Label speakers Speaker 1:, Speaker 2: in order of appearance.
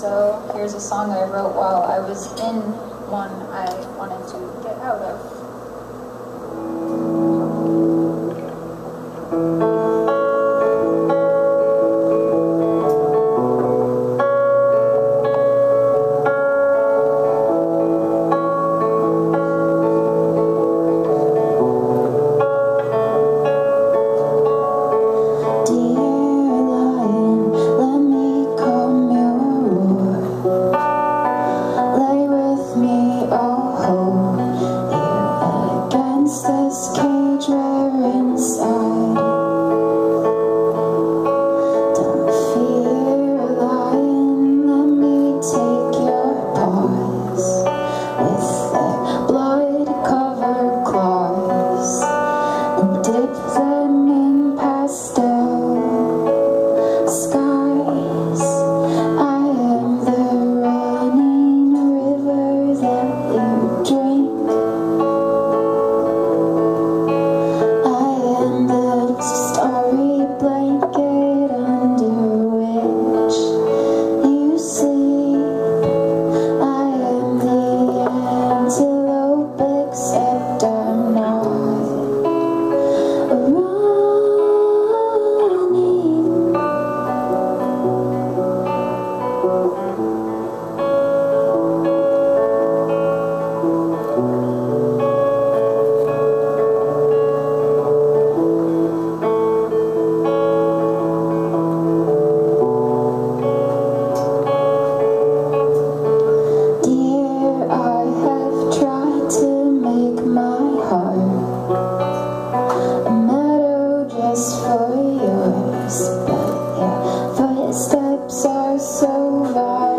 Speaker 1: So here's a song I wrote while I was in one I wanted to get out of.
Speaker 2: For